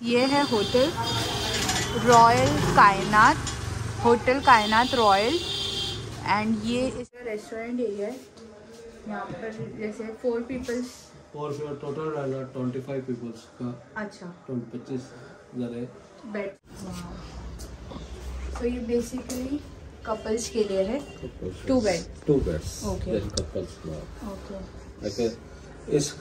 ये है hotel royal Kainat hotel Kainat royal. And ये इसका रेस्टोरेंट एरिया है। यहाँ पर जैसे फोर पीपल्स फिर टोटल रहेगा ट्वेंटी फाइव पीपल्स का। अच्छा। पच्चीस जने। बेड सो ये बेसिकली कपल्स के लिए है। Two bed. Two beds Okay. Couples okay okay इस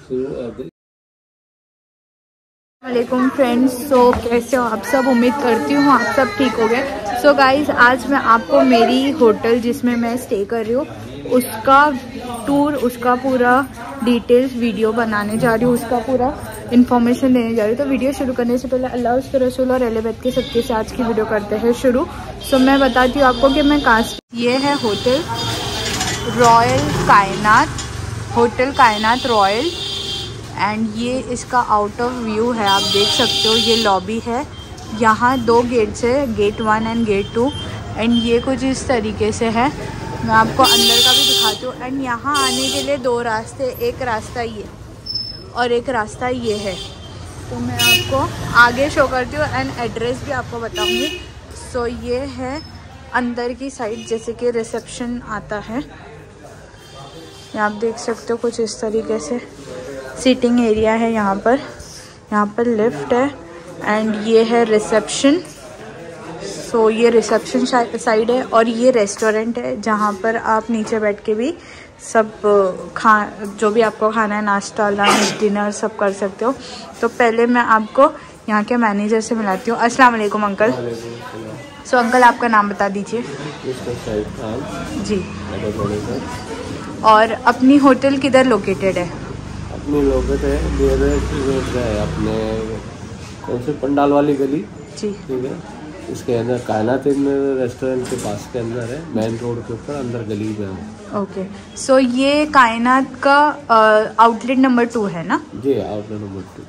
वालेकुम फ्रेंड्स, सो कैसे हो? आप सब उम्मीद करती हूँ आप सब ठीक हो गए। सो गाइज़ आज मैं आपको मेरी होटल जिसमें मैं स्टे कर रही हूँ, उसका टूर उसका पूरा डिटेल्स वीडियो बनाने जा रही हूँ, उसका पूरा इन्फॉर्मेशन देने जा रही हूँ। तो वीडियो शुरू करने से पहले अल्लाह, उसके रसूल और अहल के सबके से आज की वीडियो करते हैं शुरू। सो मैं बताती हूँ आपको कि मैं से ये है hotel royal Kainat hotel Kainat royal and ये इसका आउट ऑफ़ व्यू है आप देख सकते हो ये लॉबी है। यहाँ दो गेट्स है gate one and gate two and ये कुछ इस तरीके से है। मैं आपको अंदर का भी दिखाती हूँ। एंड यहाँ आने के लिए दो रास्ते एक रास्ता ये और एक रास्ता ये है। तो मैं आपको आगे शो करती हूँ एंड एड्रेस भी आपको बताऊँगी। सो so, ये है अंदर की साइड जैसे कि रिसेप्शन आता है। आप देख सकते हो कुछ इस तरीके से। सीटिंग एरिया है यहाँ पर। यहाँ पर लिफ्ट है एंड ये है रिसेप्शन सो so, ये रिसेप्शन साइड है और ये रेस्टोरेंट है जहाँ पर आप नीचे बैठ के भी सब खा जो भी आपको खाना है नाश्ता लंच डिनर सब कर सकते हो। तो पहले मैं आपको यहाँ के मैनेजर से मिलाती हूँ। अस्सलाम वालेकुम अंकल सो अंकल आपका नाम बता दीजिए। जी। और अपनी होटल किधर लोकेटेड है? अपनी लोकेट है नियरेस्ट है अपने कौन से पंडाल वाली गली? जी। ठीक है। इसके अंदर कायनात रेस्टोरेंट के पास के अंदर है मेन रोड के ऊपर अंदर गली में है। ओके सो ये कायनात का आउटलेट नंबर टू है ना? जी outlet number two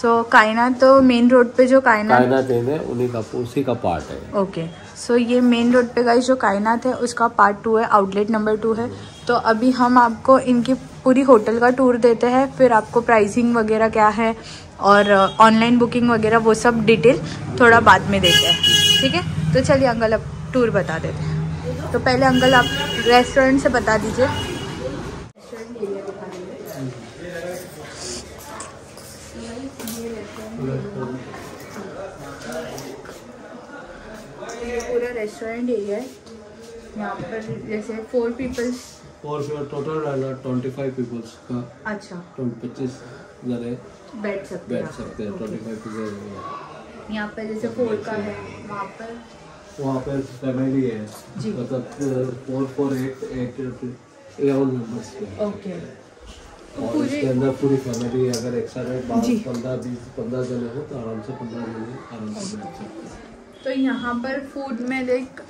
so Kainat तो मेन रोड पे जो कायनात कायनात है उन्हीं का उसी का पार्ट है। ओके सो ये मेन रोड पे गाइस जो कायनात है उसका पार्ट टू है आउटलेट नंबर टू है। तो अभी हम आपको इनकी पूरी होटल का टूर देते हैं, फिर आपको प्राइसिंग वगैरह क्या है और ऑनलाइन बुकिंग वगैरह वो सब डिटेल थोड़ा बाद में देते हैं, ठीक है? तो चलिए अंकल, अब टूर बता देते हैं। तो पहले अंकल, आप रेस्टोरेंट से बता दीजिए। पूरा रेस्टोरेंट एरिया है। यहाँ पर जैसे फोर पीपल्स और फिर टोटल रहेगा ट्वेंटी फाइव पीपल्स का। अच्छा। पच्चीस जने बैठ सकते हैं बैठ सकते हैं ट्वेंटी फाइव पीपल यहाँ पर जैसे फोर का है वहाँ पर? वहाँ पे फैमिली है। मतलब four four eight eight eleven members के ओके। और इसके अंदर पूरी फैमिली अगर एक साथ बारह पंद्रह बीस पंद्रह जने हो तो आराम से पंद्रह जने आराम से बैठ सकते हैं। तो यहाँ पर फ़ूड में लाइक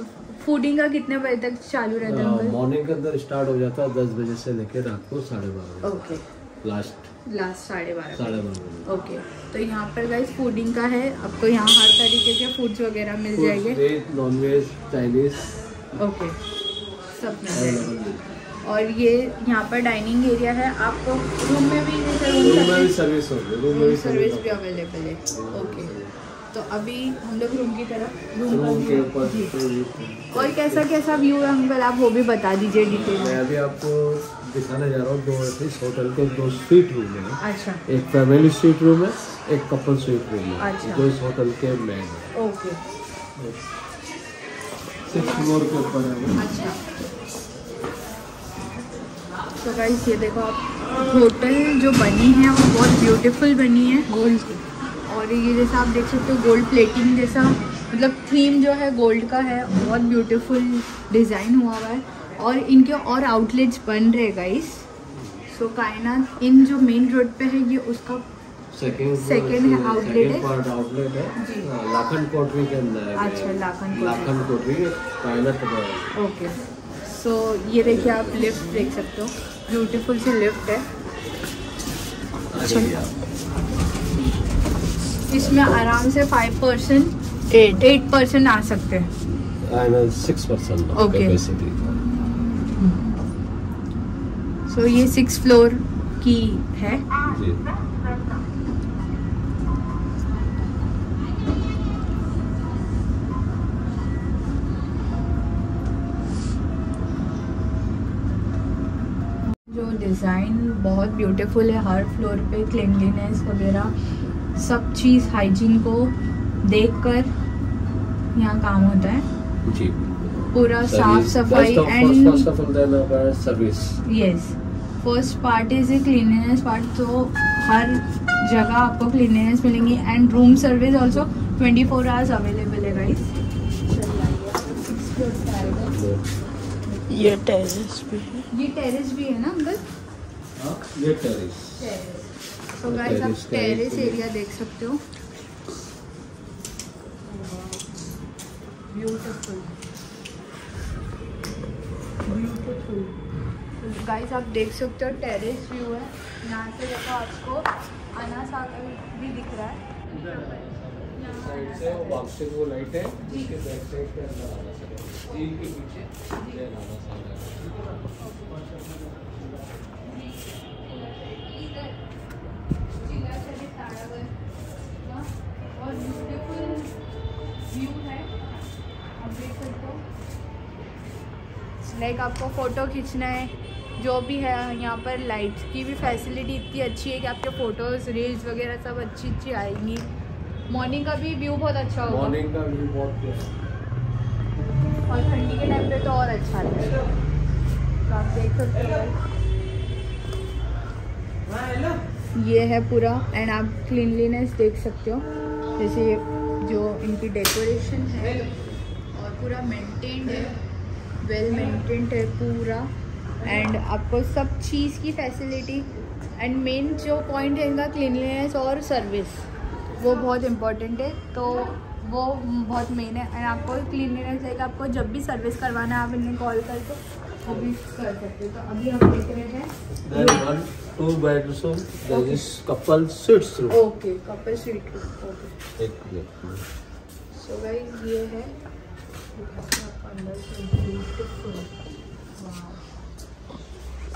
फूडिंग का कितने बजे तक चालू रहता है मॉर्निंग के अंदर स्टार्ट हो जाता है दस बजे से लेकर रात को साढ़े बारह ओके लास्ट लास्ट साढ़े बारह साढ़े बारह ओके तो यहाँ पर गाइस फूडिंग का है। आपको यहाँ हर तरीके के फूड्स वगैरह मिल जाएँगे। Veg non veg Chinese okay सब मिल जाएँगे। और ये यहाँ पर डाइनिंग एरिया है। आपको रूम में भी रूम में भी सर्विस होगी। रूम में भी सर्विस भी अवेलेबल है। ओके तो अभी हम लोग रूम की तरफ़ रूम के ऊपर और कैसा कैसा व्यू है अंकल आप वो भी बता दीजिए डिटेल मैं अभी आपको दिखाने जा रहा हूँ दो इस होटल के दो स्वीट रूम है। अच्छा। एक फैमिली स्वीट रूम है एक कपल स्वीट रूम है। अच्छा। जो इस होटल के मेन है। ओके सिक्स फ्लोर के ऊपर है अच्छा। तो गाइस ये देखो आप होटल जो बनी है वो बहुत ब्यूटीफुल बनी है गोल्ड की। और ये जैसा आप देख सकते हो गोल्ड प्लेटिंग जैसा मतलब थीम जो है गोल्ड का है बहुत ब्यूटीफुल डिज़ाइन हुआ हुआ है। और इनके और आउटलेट्स बन रहे गाइस सो so, कायनात इन जो मेन रोड पे है ये उसका सेकेंड है, है? आउटलेट है। हाँ, लाखन कोटरी के अंदर अच्छा, लाखन लाखन कोटरी है। ओके सो ये देखिए आप लिफ्ट देख सकते हो। ब्यूटीफुल सी लिफ्ट है। इसमें आराम से फाइव परसेंट एट परसेंट आ सकते हैं। सिक्स परसेंट ओके सो ये सिक्स फ्लोर की है। जो। डिज़ाइन बहुत ब्यूटीफुल है हर फ्लोर पे क्लिनलीनेस वगैरह। सब चीज़ हाइजीन को देखकर यहाँ काम होता है। जी। पूरा साफ़ सफ़ाई and service yes first part is a cleanliness part तो हर जगह आपको क्लीनलीनेस मिलेंगी and room service also twenty four hours available है गाइस ये टेरेस भी है। ये टेरेस भी है ना अंकल हाँ, ये टेरिस तो गाइस आप टेरेस एरिया देख सकते हो। ब्यूटीफुल ब्यूटीफुल गाइस आप देख सकते हो टेरेस व्यू है। यहाँ से देखो आपको आना सागर भी दिख रहा है। लाइट है है ब्यूटीफुल व्यू है आप देख सकते हो लाइक आपको फ़ोटो खींचना है जो भी है यहाँ पर लाइट्स की भी फैसिलिटी इतनी अच्छी है कि आपके फ़ोटोज़ रील्स वगैरह सब अच्छी अच्छी आएँगी। मॉर्निंग का भी व्यू बहुत अच्छा होगा। मॉर्निंग का व्यू बहुत और ठंडी के टाइम पे तो और अच्छा लगेगा तो आप देख सकते हो। ये है पूरा एंड आप क्लीनलीनेस देख सकते हो। जैसे जो इनकी डेकोरेशन है, और पूरा मेंटेन्ड है वेल मेंटेन्ड है पूरा। एंड आपको सब चीज़ की फैसिलिटी एंड मेन जो पॉइंट है इनका क्लीनलीनेस और सर्विस वो बहुत इम्पोर्टेंट है। तो वो बहुत मेन है। एंड आपको क्लीनलीनेस कि आपको जब भी सर्विस करवाना है, आप इन्हें कॉल करके वो भी कर सकते हो। तो अभी हम देख रहे हैं। Room. Okay couple suite okay एक मिनट। सो गाइस ये है।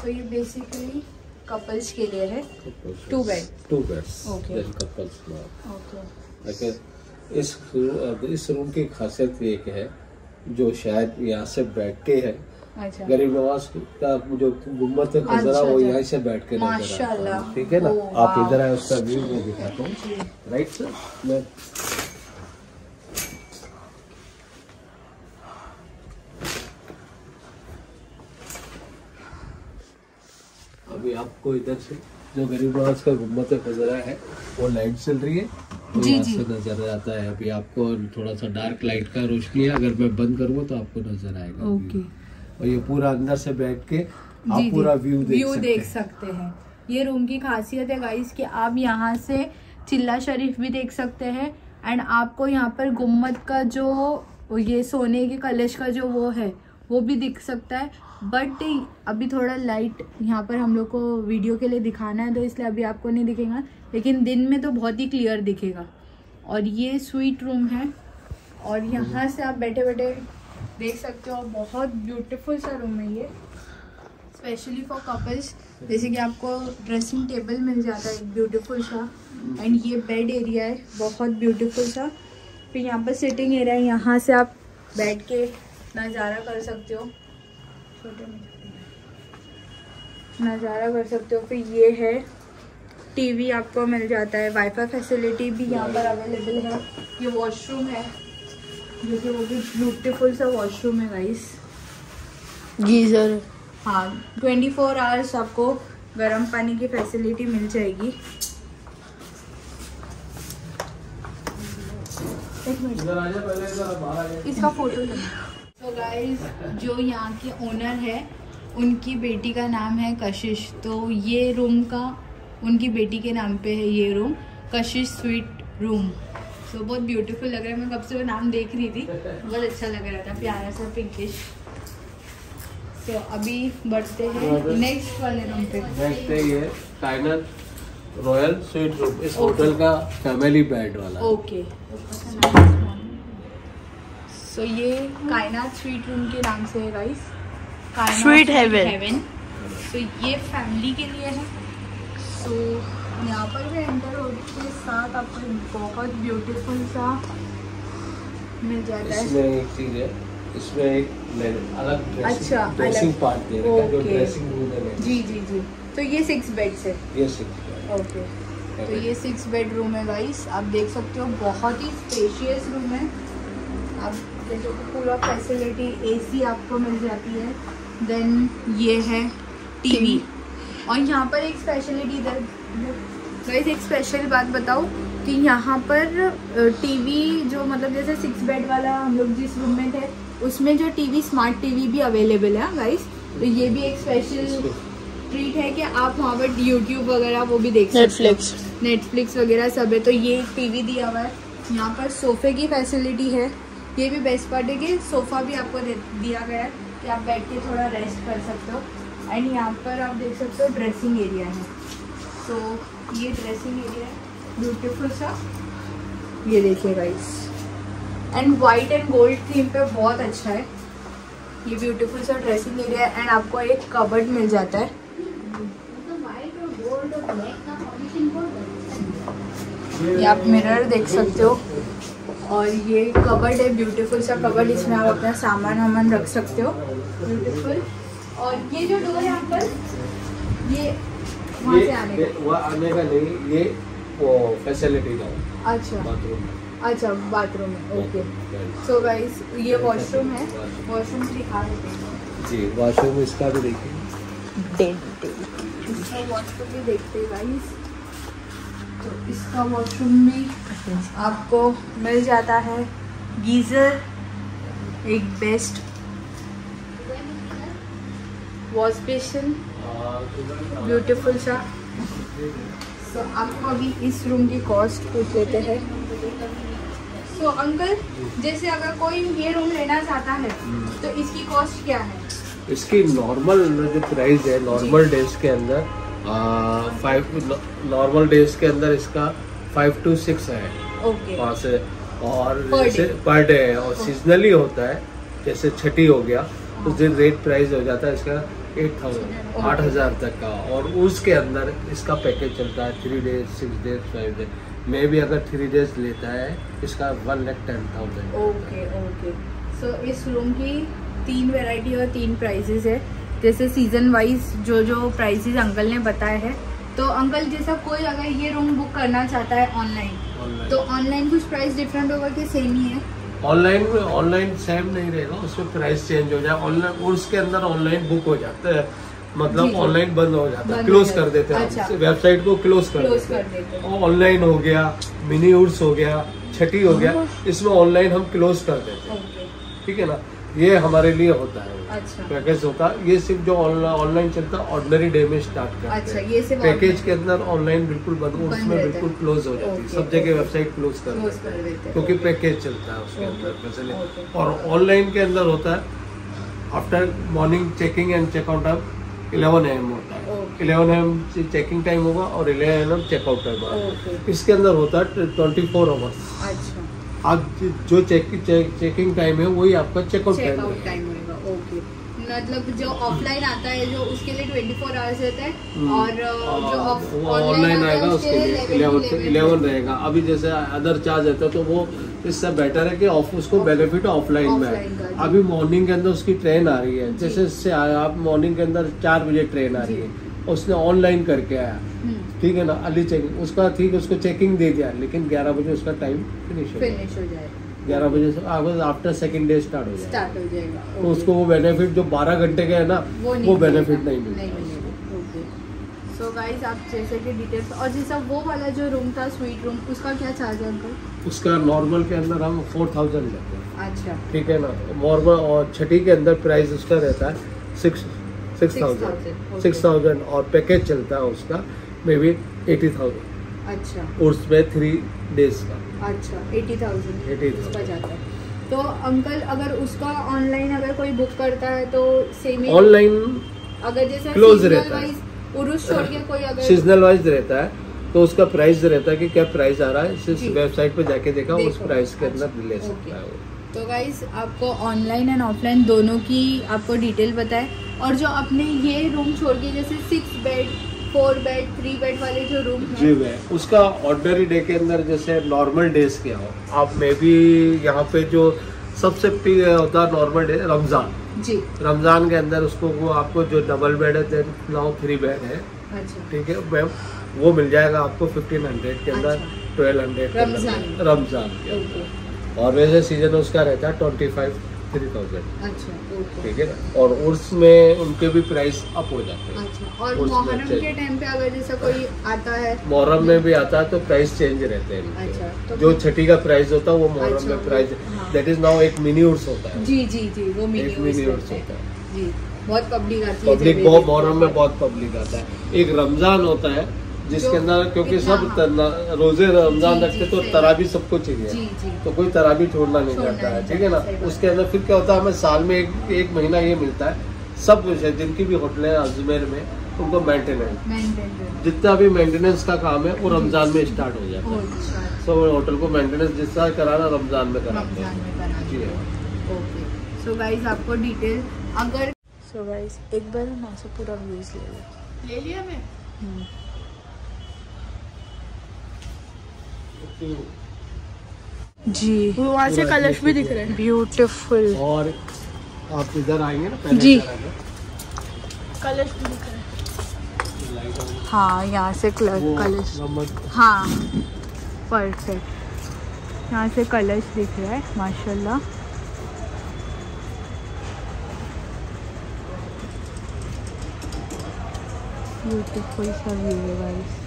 से ये बेसिकली कपल्स के लिए है। Beds. Okay. Then couples now. Okay इस इस रूम की खासियत ये है जो शायद यहाँ से बैठ के है अच्छा। गरीब नवाज़ का जो गुंबद है खजरा अच्छा, वो अच्छा। यहीं से बैठ के नज़र। ठीक है ना? आप इधर आए उसका व्यू मैं दिखाता हूँ। राइट सर मैं अभी आपको इधर से जो गरीब नवाज़ का गुंबद खजरा है वो लाइट चल रही है। वो जी, जी। नज़र आता है। अभी आपको थोड़ा सा डार्क लाइट का रोशनी है। अगर मैं बंद करूँगा तो आपको नज़र आएगा। ओके। और ये पूरा अंदर से बैठ के आप पूरा व्यू देख व्यू सकते देख हैं। सकते हैं। ये रूम की खासियत है गाइस कि आप यहाँ से चिल्ला शरीफ भी देख सकते हैं एंड आपको यहाँ पर गुम्मत का जो ये सोने के कलश का जो वो है वो भी दिख सकता है। बट अभी थोड़ा लाइट यहाँ पर हम लोग को वीडियो के लिए दिखाना है तो इसलिए अभी आपको नहीं दिखेगा लेकिन दिन में तो बहुत ही क्लियर दिखेगा। और ये स्वीट रूम है और यहाँ से आप बैठे बैठे देख सकते हो, बहुत ब्यूटीफुल सा रूम है ये। स्पेशली फॉर कपल्स जैसे कि आपको ड्रेसिंग टेबल मिल जाता है ब्यूटीफुल सा। एंड ये बेड एरिया है, बहुत ब्यूटीफुल सा। फिर यहाँ पर सिटिंग एरिया है, यहाँ से आप बैठ के नज़ारा कर सकते हो। छोटे नज़ारा कर सकते हो। फिर ये है टीवी आपको मिल जाता है वाईफाई फैसिलिटी भी यहाँ पर अवेलेबल है। ये वॉशरूम है। जो कि वो भी ब्यूटीफुल सा वॉशरूम है गाइस गीजर। हाँ ट्वेंटी फोर आवर्स आपको गर्म पानी की फैसिलिटी मिल जाएगी. इसका फ़ोटो तो गाइस जो यहाँ के ओनर है उनकी बेटी का नाम है कशिश। तो ये रूम का उनकी बेटी के नाम पे है ये रूम कशिश स्वीट रूम तो बहुत ब्यूटीफुल लग रहा है। मैं कब से वो नाम देख रही थी। बहुत अच्छा लग रहा था प्यारा सा पिंकिश तो अभी बढ़ते हैं नेक्स्ट वाले रूम पे। नेक्स्ट है ये कायनात रॉयल स्वीट रूम इस Okay. होटल का फैमिली बेड वाला। ओके सो ये कायनात स्वीट रूम के नाम से है गाइस heaven. हेवन सो ये फैमिली के लिए है। सो यहाँ पर भी एंटर होने के साथ आपको बहुत ब्यूटीफुल सा मिल जाता है। इसमें एक चीज़ है। इसमें एक अलग ड्रेसिंग अच्छा, ड्रेसिंग पार्ट दे रखा है जो ड्रेसिंग रूम है जी जी जी। तो ये सिक्स बेड है। ये सिक्स ओके तो ये सिक्स बेड रूम है गाइस आप देख सकते हो बहुत ही स्पेशियस रूम है। आप देखो पूरा फैसिलिटी एसी आपको मिल जाती है। देन ये है टीवी और यहाँ पर एक स्पेशलिटी इधर गाइस एक स्पेशल बात बताऊँ कि यहाँ पर टीवी जो मतलब जैसे सिक्स बेड वाला हम लोग जिस रूम में थे उसमें जो टीवी स्मार्ट टीवी भी अवेलेबल है गाइस तो ये भी एक स्पेशल ट्रीट है कि आप वहाँ पर यूट्यूब वगैरह वो भी देख सकते नेटफ्लिक्स नेटफ्लिक्स वगैरह सब है तो ये एक टीवी दिया हुआ है। यहाँ पर सोफे की फैसिलिटी है। ये भी बेस्ट पार्ट है कि सोफ़ा भी आपको दे दिया गया है कि आप बैठ के थोड़ा रेस्ट कर सकते हो। एंड यहाँ पर आप देख सकते हो ड्रेसिंग एरिया है। तो ये ड्रेसिंग एरिया है ब्यूटीफुल सा ये देखिए guys and white and gold theme पे बहुत अच्छा है. ये ब्यूटीफुल सा ड्रेसिंग एरिया है एंड आपको एक कबर्ड मिल जाता है. ये आप मिरर देख सकते हो. और ये कबर्ड है ब्यूटीफुल सा कबर्ड इसमें आप अपना सामान वामान रख सकते हो. ब्यूटीफुल और ये जो डोर है यहाँ पर ये से ये का। वो आने का नहीं ये वो फैसिलिटी का अच्छा। बाथरूम अच्छा बाथरूम है ओके सो गाइस ये वॉशरूम है वॉशरूम दिखा देते हैं। जी वॉशरूम इसका भी देखिए। इसका वॉशरूम भी देखते हैं गाइस तो इसका वॉशरूम भी आपको मिल जाता है गीज़र एक बेस्ट वॉश बेसिन ब्यूटीफुल सा सो आपको अभी इस रूम की कॉस्ट पूछ लेते हैं? सो अंकल जैसे अगर कोई ये रूम लेना चाहता है तो इसकी कॉस्ट क्या है? इसकी नॉर्मल जो प्राइस है नॉर्मल डेज़ के अंदर फाइव नॉर्मल डेज़ के अंदर इसका फाइव टू सिक्स है। वहाँ से और जैसे पर डे है और सीजनली होता है जैसे छठी हो गया उस दिन रेट प्राइस हो जाता है इसका एट थाउज़ेंड आठ हज़ार तक का। और उसके अंदर इसका पैकेज चलता है three days six days five days मैं भी अगर थ्री डेज़ लेता है इसका one lakh ten thousand okay okay so इस रूम की तीन वैरायटी और तीन प्राइजेज है। जैसे सीज़न वाइज जो जो प्राइजेज अंकल ने बताया है। तो अंकल जैसा कोई अगर ये रूम बुक करना चाहता है ऑनलाइन तो ऑनलाइन कुछ प्राइस डिफरेंट होगा कि सेम ही है? ऑनलाइन में ऑनलाइन सेम नहीं रहेगा उसमें प्राइस चेंज हो जाए ऑनलाइन उसके अंदर ऑनलाइन बुक हो जाता है मतलब ऑनलाइन बंद हो जाता है क्लोज कर देते हैं अच्छा। वेबसाइट को क्लोज कर देते हैं। ऑनलाइन हो। गया मिनी उर्स हो गया छठी हो गया इसमें ऑनलाइन हम क्लोज कर देते हैं। ठीक है ना? ये हमारे लिए होता है। अच्छा। पैकेज होता है ये सिर्फ़ जो ऑनलाइन चलता है ऑर्डनरी डे में स्टार्ट करते अच्छा हैं। ये सिर्फ़ पैकेज के अंदर ऑनलाइन बिल्कुल बंद उसमें बिल्कुल क्लोज हो जाती है। सब जगह वेबसाइट क्लोज कर देते हैं। क्योंकि पैकेज चलता है उसके अंदर ओके। और ऑनलाइन के अंदर होता है after morning checking and checkout time eleven AM होता है। इलेवन एम चेकिंग टाइम होगा और इलेवन एम चेकआउट टाइम होगा। इसके अंदर होता है ट्वेंटी फोर आवर्स अच्छा। आप जो चेक चेकिंग टाइम है वही आपका चेकआउट टाइम टाइम होगा ओके मतलब जो ऑफलाइन आता है जो उसके लिए 24 आवर्स रहता है हम्म। और जो ऑनलाइन आएगा उसके लिए इलेवन इलेवन रहेगा। अभी जैसे अदर चार्ज रहता है तो वो इससे बेटर है कि ऑफ़ उसको बेनिफिट ऑफलाइन में है। अभी मॉर्निंग के अंदर उसकी ट्रेन आ रही है। जैसे इससे आप मॉर्निंग के अंदर चार बजे ट्रेन आ रही है। उसने ऑनलाइन करके आया। हम्म, ठीक है ना? अली चेकिंग उसका ठीक उसको चेकिंग दे दिया लेकिन ग्यारह बजे उसका टाइम फिनिश हो गया फिनिश हो जाए ग्यारह बजे से आफ्टर सेकेंड डे स्टार्ट हो जाएगा। स्टार्ट हो जाएगा। तो उसको वो बेनिफिट जो बारह घंटे का है ना वो बेनिफिट नहीं मिलेगा। ओके सो गाइस आप जैसे कि डिटेल्स और जैसा वो वाला जो रूम था स्वीट रूम उसका क्या चार्ज है अंकल उसका नॉर्मल के अंदर हम फोर थाउज़ेंड लेते हैं। अच्छा। ठीक है ना? नॉर्मल और छठी के अंदर प्राइस उसका रहता है six six thousand six thousand और पैकेज चलता है उसका मे बी एटी थाउज़ेंड अच्छा उसमें थ्री डेज़ का। अच्छा एटी थाउज़ेंड 80,000 जाता है। तो अंकल अगर उसका ऑनलाइन अगर कोई बुक करता है तो सेम ऑनलाइन अगर जैसे seasonal रहता है। wise छोड़ के कोई अगर सीजनल वाइज रहता है तो उसका प्राइस रहता है कि क्या प्राइस आ रहा है। वेबसाइट पर जाके देखा उस प्राइस के अच्छा, अंदर ले सकता है वो। तो गाइज़ आपको ऑनलाइन एंड ऑफलाइन दोनों की आपको डिटेल बताए। और जो आपने ये रूम छोड़ के जैसे six bed four bed three bed वाले जो रूम जी है उसका ऑर्डनरी डे के अंदर जैसे नॉर्मल डेज़ क्या हो। आप मे भी यहाँ पे जो सबसे होता है नॉर्मल डे रमज़ान। जी। रमज़ान के अंदर उसको वो आपको जो डबल बेड है देन नाउ थ्री बेड है। अच्छा। ठीक है मैम वो मिल जाएगा आपको फिफ्टीन हंड्रेड के अंदर। Twelve hundred Ramzan. रमज़ान के अंदर। और वैसे सीज़न उसका रहता है ट्वेंटी फाइव थ्री थाउज़ेंड अच्छा ठीक है ना? और उर्स में उनके भी प्राइस अप हो जाते हैं। अच्छा और मोहर्रम के टाइम पे अगर जैसा कोई आता है? मोहर्रम में भी आता है तो प्राइस चेंज रहते हैं अच्छा, तो- जो छठी का प्राइस होता है वो मोहर्रम अच्छा, में प्राइस। दैट इज़ नाउ एक मिनी उर्स होता है। जी जी जी वो मिनी एक मिनी उर्स होता है। जी बहुत पब्लिक आती है पब्लिक बहुत ये मोहर्रम में बहुत पब्लिक आता है। एक रमज़ान होता है जिसके अंदर क्योंकि सब हाँ। रोज़े रमज़ान रखते तो तराबी सबको जी चाहिए तो कोई तराबी छोड़ना नहीं चाहता है ठीक है ना। उसके अंदर फिर क्या होता है हमें साल में एक एक महीना ये मिलता है सब कुछ है जिनकी भी होटलें हैं अजमेर में उनको मेंटेनेंस जितना भी मेंटेनेंस का काम है वो रमज़ान में स्टार्ट हो जाता है। अच्छा। सब होटल को मेंटेनेंस जितना कराना रमज़ान में कराते हैं जी। हाँ। ओके सो गाइस आपको डिटेल अगर सो गाइस एक बार हम ऐसे पूरा व्यूज़ ले लें। ले लिया मैं? जी। वहाँ से कलश भी दिख रहे हैं। ब्यूटीफुल और आप इधर आएँगे ना पहले जी। कलश भी दिख रहे हैं। हाँ यहाँ से कलश हाँ परफेक्ट यहाँ से कलश दिख रहा है माशाल्लाह। ब्यूटीफुल सा व्यू है गाइस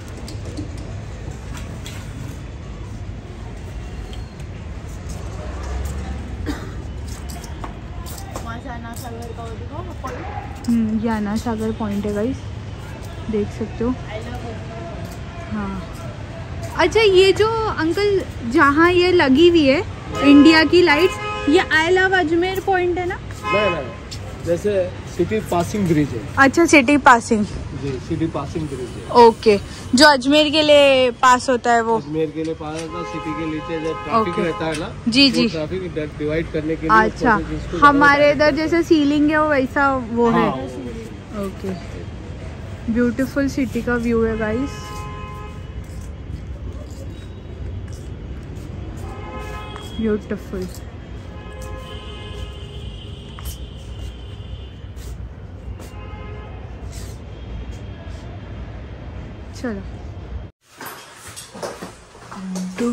ये आना सागर पॉइंट है गाइस देख सकते हो. हाँ. अच्छा ये जो अंकल जहाँ ये लगी हुई है इंडिया की लाइट्स ये आई लव अजमेर पॉइंट है ना? नहीं नहीं. जैसे सिटी पासिंग ब्रिज है. अच्छा सिटी पासिंग जी सिटी पासिंग ब्रिज है ओके जो अजमेर के लिए पास होता है वो। अजमेर के लिए पास होता है सिटी के नीचे ट्रैफ़िक रहता है ना जी, जी। ट्रैफ़िक डिवाइड करने के लिए अच्छा. हमारे इधर जैसे सीलिंग है वो वैसा वो है हाँ, ओके ब्यूटीफुल सिटी का व्यू है गाइस ब्यूटीफुल चलो। तो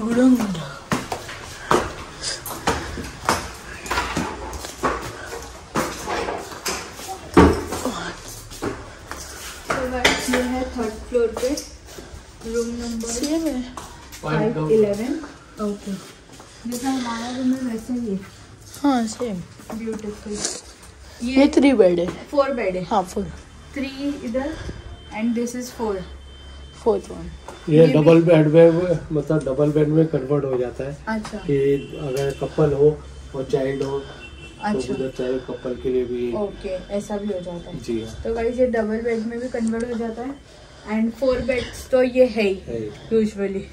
ये है थर्ड फ्लोर पे रूम नंबर है फाइव. इलेवन ओके जैसा हमारा रूम है वैसे ही हाँ। सेम ब्यूटीफुल ये ये थ्री बेड है। फोर बेड है। हाँ फोर थ्री इधर and this is four fourth one ये डबल बेड में मतलब डबल बेड में कन्वर्ट हो जाता है अच्छा। कि अगर कपल हो और चाइल्ड हो तो अच्छा। उधर चाइल्ड कपल के लिए भी। ओके ऐसा भी हो जाता है। जी हाँ। तो गाइस ये डबल बेड में भी कन्वर्ट हो जाता है एंड फोर बेड्स तो ये है ही यूजुअली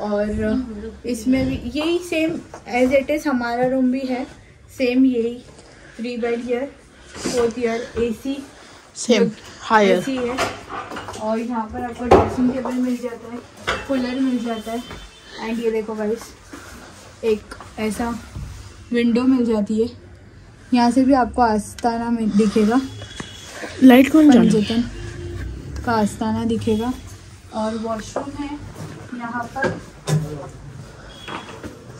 और इसमें भी यही सेम एज इट इज़ हमारा रूम भी है सेम यही three bed year fourth year AC same higher है। और यहाँ पर आपको ड्रेसिंग टेबल मिल जाता है कूलर मिल जाता है। एंड ये देखो गाइस एक ऐसा विंडो मिल जाती है। यहाँ से भी आपको आस्ताना में दिखेगा। लाइट कौन जाना? पंजतन का आस्ताना दिखेगा। और वॉशरूम है यहाँ पर।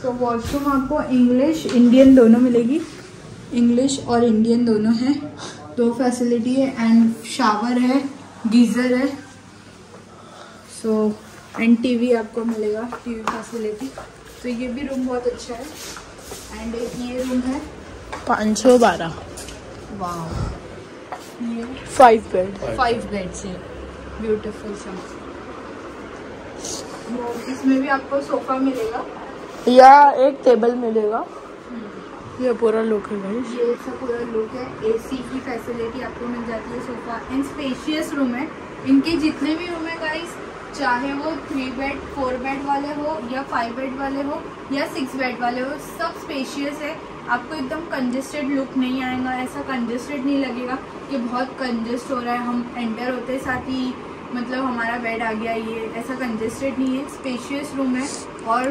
तो वॉशरूम आपको इंग्लिश इंडियन दोनों मिलेगी। इंग्लिश और इंडियन दोनों है। दो फैसिलिटी है एंड शावर है गीज़र है। सो एंड टीवी आपको मिलेगा टीवी फैसिलिटी तो ये भी रूम बहुत अच्छा है। एंड एक ये रूम है। पाँच सौ बारह। वाह फाइव बेड फाइव बेड्स है। ब्यूटीफुल सा इसमें भी आपको सोफा मिलेगा। या एक टेबल मिलेगा। ये पूरा लुक है गाइस ये सब पूरा लुक है। एसी की फैसिलिटी आपको मिल जाती है सोफा एंड स्पेशियस रूम है। इनके जितने भी रूम है गाइस चाहे वो थ्री बेड फोर बेड वाले हो या फाइव बेड वाले हो या सिक्स बेड वाले हो, सब स्पेशियस है। आपको एकदम कंजेस्टेड लुक नहीं आएगा, ऐसा कंजेस्टेड नहीं लगेगा कि बहुत कंजेस्ट हो रहा है। हम एंटर होते साथ ही मतलब हमारा बेड आ गया ये, ऐसा कंजेस्टेड नहीं है। स्पेशियस रूम है और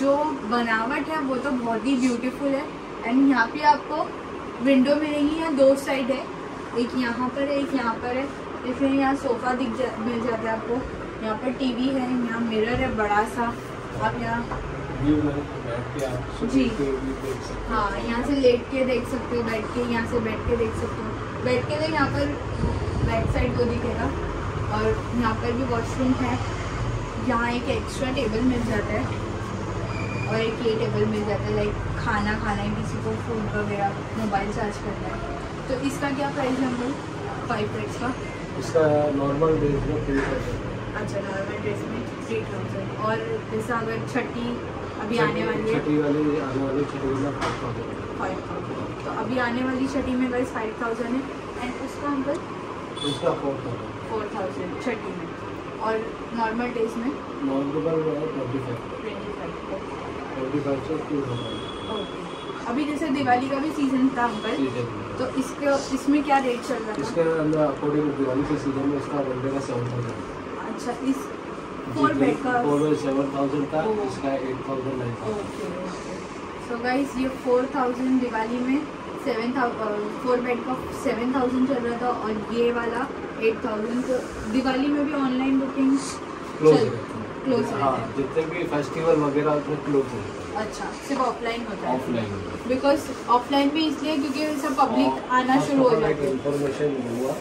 जो बनावट है वो तो बहुत ही ब्यूटीफुल है। एंड यहाँ पे आपको विंडो मिलेगी यहाँ दो साइड है। एक यहाँ पर है एक यहाँ पर है। जैसे यहाँ सोफ़ा दिख जा मिल जाता है आपको। यहाँ पर टीवी है यहाँ मिरर है बड़ा सा। आप यहाँ जी। हाँ। यहाँ से लेट के देख सकते हो बैठ के यहाँ से बैठ के देख सकते हो। बैठ के तो यहाँ पर बैक साइड को दिखेगा। और यहाँ पर भी वॉशरूम है। यहाँ एक एक्स्ट्रा टेबल मिल जाता है। और एक ये टेबल मिल जाता है लाइक खाना खाना है किसी को फ़ूड वगैरह मोबाइल चार्ज करना है। तो इसका क्या प्राइस है अंकल? फाइव प्लेट्स का? इसका नॉर्मल में थ्री थाउज़ेंड अच्छा नॉर्मल ड्रेस में थ्री थाउज़ेंड और जैसा अगर छठी अभी आने वाली है? छठी वाली आने वाली छठी में फाइव थाउज़ेंड फाइव थाउज़ेंड तो अभी आने वाली छठी में बस फाइव थाउज़ेंड है। एंड उसका अंकल? इसका फोर थाउज़ेंड फोर थाउज़ेंड छठी में। और नॉर्मल डेज़ में? Normal twenty five twenty five अभी जैसे दिवाली का भी सीज़न था अंकल तो इसके इसमें क्या रेट चल रहा इसके अंदर अकॉर्डिंग दिवाली के सीज़न में इसका का सेवन थाउज़ेंड अच्छा इस फोर बेड का four bed seven thousand oh. इसका eight thousand nine thousand so guys ये फोर थाउज़ेंड दिवाली में सेवन फोर बेड का सेवन थाउज़ेंड चल रहा था और ये वाला एट थाउज़ेंड तो दिवाली में भी ऑनलाइन बुकिंग क्लोज क्लोज हाँ जितने भी फेस्टिवल वगैरह उसमें क्लोज है। अच्छा सिर्फ़ ऑफलाइन होता है? ऑफलाइन बिकॉज़ ऑफलाइन भी इसलिए क्योंकि सब पब्लिक आना शुरू हो जाती है। इन्फॉर्मेशन हुआ।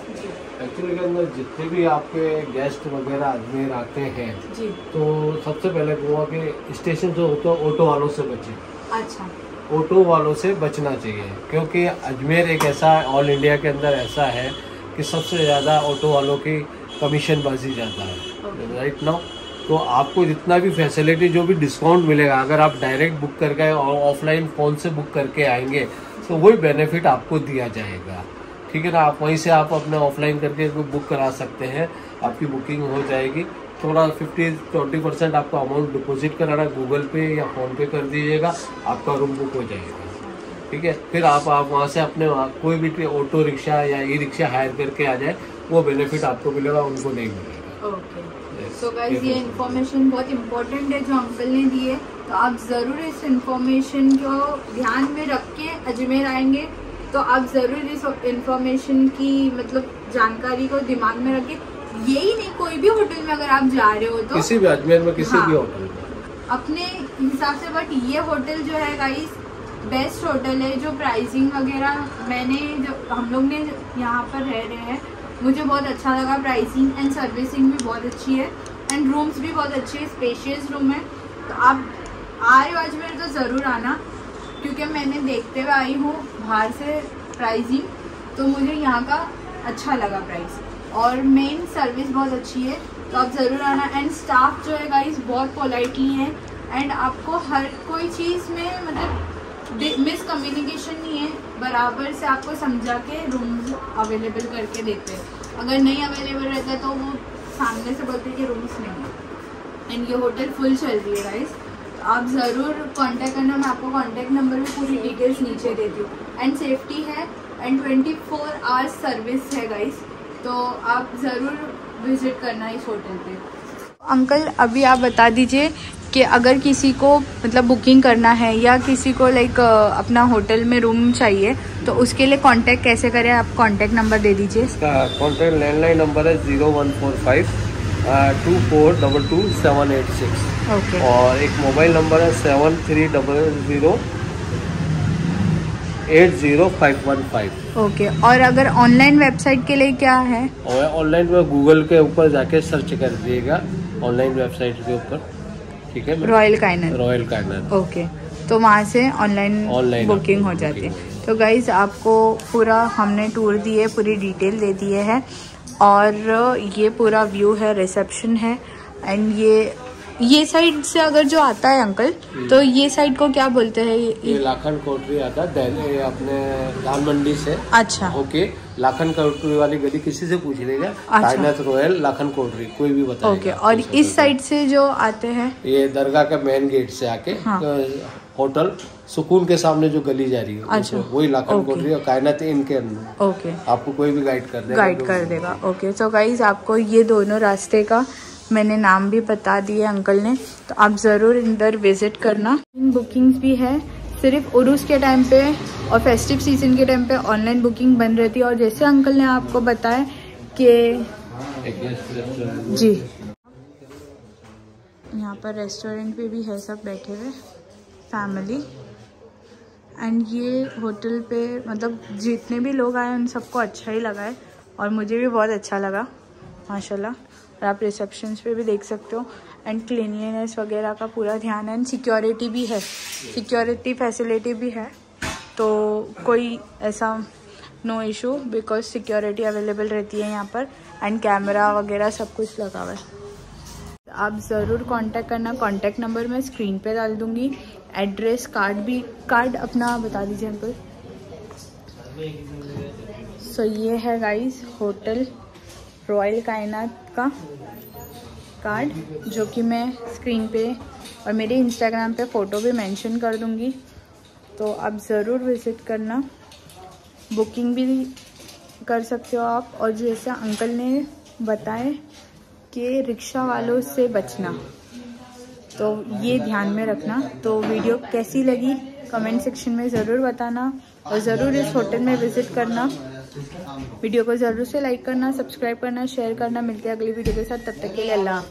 एक्चुअली के अंदर जितने भी आपके गेस्ट वगैरह अजमेर आते हैं जी। तो सबसे पहले गोवा के स्टेशन जो होते हैं ऑटो वालों से बचे। अच्छा। ऑटो वालों से बचना चाहिए क्योंकि अजमेर एक ऐसा ऑल इंडिया के अंदर ऐसा है कि सबसे ज़्यादा ऑटो वालों की कमीशन बाजी जाता है. राइट नाउ तो आपको जितना भी फैसिलिटी जो भी डिस्काउंट मिलेगा, अगर आप डायरेक्ट बुक करके और ऑफलाइन फ़ोन से बुक करके आएँगे तो वही बेनिफिट आपको दिया जाएगा। ठीक है ना? आप वहीं से आप अपने ऑफलाइन करके बुक करा सकते हैं। आपकी बुकिंग हो जाएगी। थोड़ा फिफ्टी ट्वेंटी परसेंट आपको अमाउंट डिपॉजिट कराना गूगल पे या फ़ोन पे कर दीजिएगा, आपका रूम बुक हो जाएगा। ठीक है? फिर आप आप वहाँ से अपने, कोई भी ऑटो रिक्शा या ई रिक्शा हायर करके आ जाए, वो बेनिफिट आपको मिलेगा, उनको नहीं मिलेगा। Yes. सो गाइज़ ये इन्फॉर्मेशन बहुत इम्पोर्टेंट है जो अंकल ने दी है। तो आप ज़रूर इस इन्फॉर्मेशन को ध्यान में रख के अजमेर आएँगे। तो आप ज़रूर इस इन्फॉर्मेशन की मतलब जानकारी को दिमाग में रखें यही नहीं कोई भी होटल में अगर आप जा रहे हो तो किसी भी अजमेर में किसी हाँ। भी होटल में। अपने हिसाब से बट ये होटल जो है गाइस बेस्ट होटल है जो प्राइसिंग वगैरह मैंने जो हम लोग ने यहाँ पर रह रहे हैं। मुझे बहुत अच्छा लगा प्राइसिंग एंड सर्विसिंग भी बहुत अच्छी है। एंड रूम्स भी बहुत अच्छे स्पेशियस रूम है। तो आप आ रहे हो अजमेर तो ज़रूर आना, क्योंकि मैंने देखते हुए आई हूँ बाहर से प्राइजिंग तो मुझे यहाँ का अच्छा लगा प्राइस और मेन सर्विस बहुत अच्छी है तो आप ज़रूर आना। एंड स्टाफ जो है गाइस बहुत पोलाइटली है। एंड आपको हर कोई चीज़ में मतलब मिस कम्युनिकेशन नहीं है, बराबर से आपको समझा के रूम्स अवेलेबल करके देते हैं। अगर नहीं अवेलेबल रहता तो वो सामने से बोलते हैं कि रूम्स नहीं है। एंड ये होटल फुल चल रही है गाइस तो आप ज़रूर कांटेक्ट करना मैं आपको कांटेक्ट नंबर में पूरी डिटेल्स नीचे देती हूँ। एंड सेफ्टी है and twenty four hours service है गाइस तो आप ज़रूर विज़िट करना इस होटल पे। अंकल अभी आप बता दीजिए कि अगर किसी को मतलब बुकिंग करना है या किसी को लाइक अपना होटल में रूम चाहिए तो उसके लिए कांटेक्ट कैसे करें? आप कांटेक्ट नंबर दे दीजिए। इसका कॉन्टैक्ट लैंडलाइन नंबर है zero one four five two four double two seven eight six okay और एक मोबाइल नंबर है seven three double zero eight zero five one five okay और अगर ऑनलाइन वेबसाइट के लिए क्या है? ऑनलाइन में गूगल के ऊपर जाके सर्च कर दिएगा ऑनलाइन वेबसाइट के ऊपर। ठीक है royal Kainat royal corner okay तो वहाँ से ऑनलाइन ऑनलाइन बुकिंग हो जाती है। तो गाइज़ आपको पूरा हमने टूर दी है पूरी डिटेल दे दिए है। और ये पूरा व्यू है रिसेप्शन है। एंड ये ये साइड से अगर जो आता है अंकल तो ये साइड को क्या बोलते हैं? ये, ये लाखन कोटरी आता है अपने धान मंडी से। अच्छा। ओके लाखन कोटरी वाली गली किसी से पूछ लेगा। कायनात रॉयल लाखन कोटरी कोई भी बताएगा। ओके और इस साइड से जो आते हैं? ये दरगाह का मेन गेट से आके हाँ। होटल सुकून के सामने जो गली जा रही है अच्छा। वही लाखन। कोटरी और कायनात इनके अंदर। ओके आपको कोई भी गाइड कर देगा गाइड कर देगा। ओके सो गाइज़ आपको ये दोनों रास्ते का मैंने नाम भी बता दिए अंकल ने तो आप ज़रूर इधर विज़िट करना। बुकिंग्स भी है, सिर्फ़ उर्स के टाइम पे और फेस्टिव सीज़न के टाइम पे ऑनलाइन बुकिंग बंद रहती है। और जैसे अंकल ने आपको बताया के जी। यहाँ पर रेस्टोरेंट पे भी है सब बैठे हुए फैमिली एंड ये होटल पे मतलब जितने भी लोग आए, उन सबको अच्छा ही लगा है। और मुझे भी बहुत अच्छा लगा, माशाल्लाह। और आप रिसेप्शन पे भी देख सकते हो। एंड क्लीनिनेस वगैरह का पूरा ध्यान है। एंड सिक्योरिटी भी है। सिक्योरिटी फैसिलिटी भी है। तो कोई ऐसा no issue because security available रहती है यहाँ पर। एंड कैमरा वगैरह सब कुछ लगा हुआ है। आप ज़रूर कांटेक्ट करना। कांटेक्ट नंबर मैं स्क्रीन पे डाल दूँगी। एड्रेस कार्ड भी कार्ड अपना बता दीजिए अंकल सो ये है गाइस होटल रॉयल कायनात का कार्ड जो कि मैं स्क्रीन पे और मेरे इंस्टाग्राम पे फ़ोटो भी मेंशन कर दूँगी। तो आप ज़रूर विज़िट करना। बुकिंग भी कर सकते हो आप। और जैसा अंकल ने बताए कि रिक्शा वालों से बचना। तो ये ध्यान में रखना। तो वीडियो कैसी लगी कमेंट सेक्शन में ज़रूर बताना। और ज़रूर इस होटल में विज़िट करना। वीडियो को ज़रूर से लाइक करना, सब्सक्राइब करना शेयर करना। मिलते हैं अगली वीडियो के साथ। तब तक के लिए अल्लाह